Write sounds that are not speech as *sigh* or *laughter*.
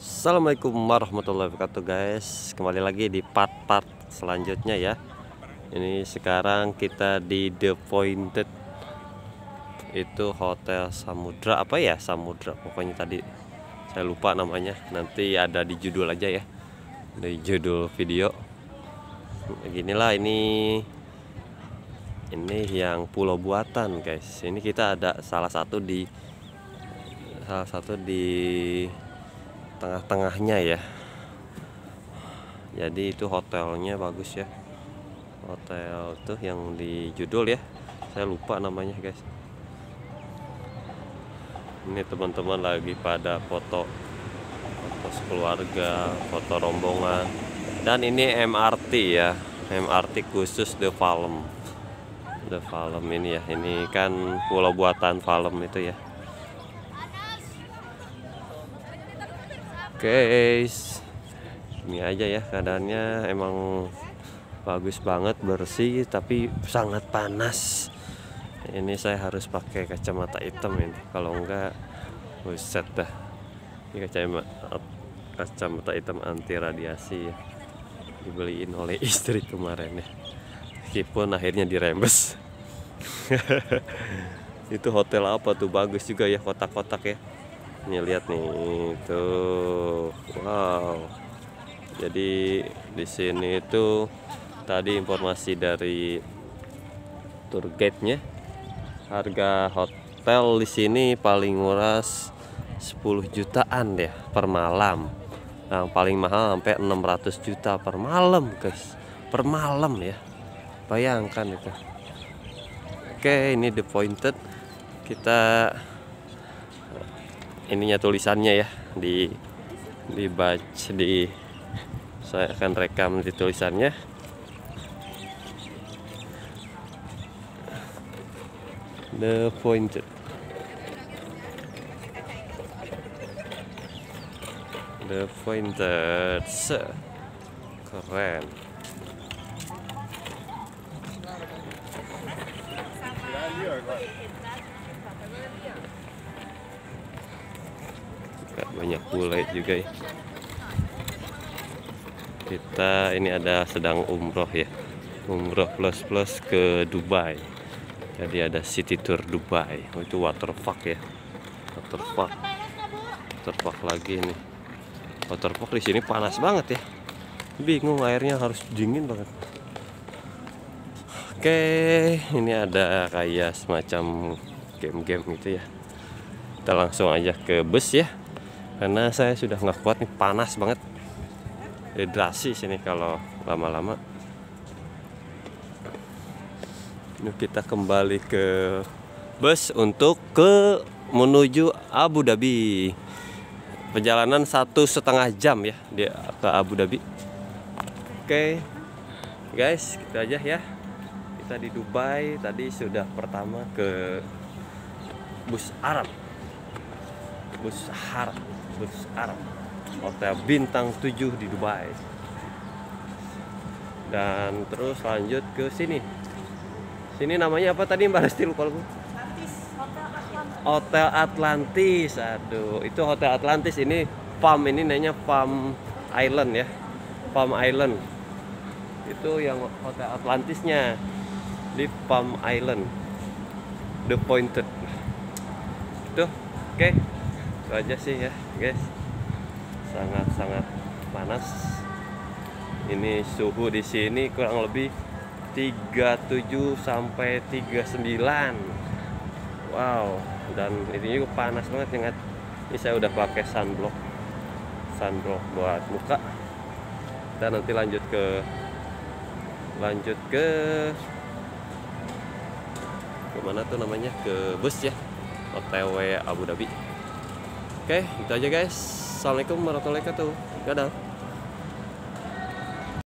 Assalamualaikum warahmatullahi wabarakatuh guys. Kembali lagi di part-part selanjutnya ya. Ini sekarang kita di The Pointed. Itu Hotel Samudra Apa ya? Samudra pokoknya tadi. Saya lupa namanya. Nanti ada di judul aja ya. Di judul video. Beginilah ini. Ini yang pulau buatan guys. Ini kita ada salah satu di Salah satu di tengah-tengahnya ya. Jadi itu hotelnya bagus ya. Hotel tuh yang di judul ya. Saya lupa namanya guys. Ini teman-teman lagi pada foto foto keluarga foto rombongan. Dan ini MRT ya. MRT khusus The Palm The Palm ini ya. Ini kan pulau buatan Palm itu ya guys ini aja ya keadaannya. Emang bagus banget bersih tapi sangat panas. Ini saya harus pakai kacamata hitam ini. Kalau enggak buset dah. Ini kacamata kacamata hitam anti radiasi ya. Dibeliin oleh *laughs* istri kemarin ya. Meskipun akhirnya dirembes. *laughs* Itu hotel apa tuh? Bagus juga ya kotak-kotak ya ini lihat nih tuh wow. Jadi di sini itu tadi informasi dari tour guide nya harga hotel di sini paling murah 10 jutaan ya per malam. Yang paling mahal sampai 600 juta per malam guys. Per malam ya. Bayangkan itu. Oke ini the pointed. Kita ininya tulisannya ya di dibaca di saya akan rekam di tulisannya. The pointed the pointed keren banyak bule juga ya. Kita ini ada sedang umroh ya. Umroh plus plus ke Dubai. Jadi ada city tour Dubai. Oh, itu waterpark ya. Waterpark waterpark lagi ini waterpark di sini panas banget ya. Bingung airnya harus dingin banget. Oke ini ada kayak semacam game-game gitu ya. Kita langsung aja ke bus ya karena saya sudah nggak kuat nih panas banget. Hidrasi sini kalau lama-lama. Ini kita kembali ke bus untuk ke menuju Abu Dhabi. Perjalanan satu setengah jam ya dia ke Abu Dhabi. Oke guys kita aja ya. Kita di Dubai tadi sudah pertama ke bus Arab. Bus Arab bus Arab hotel bintang 7 di Dubai. Dan terus lanjut ke sini. Sini namanya apa tadi Mbak Resti lupa lupa Hotel Atlantis. Aduh. Itu Hotel Atlantis ini farm ini namanya farm island ya. Farm island. Itu yang Hotel Atlantisnya di farm island. The pointed. Itu oke. okay itu aja sih ya guys. Sangat-sangat panas. Ini suhu di sini kurang lebih 37 sampai 39 wow. Dan ini juga panas banget ingat. Ini saya udah pakai sunblock. Sunblock buat muka. Dan nanti lanjut ke lanjut ke ke mana tuh namanya? Ke bus ya. OTW Abu Dhabi Oke, itu aja guys. Assalamualaikum warahmatullahi wabarakatuh. Dadah.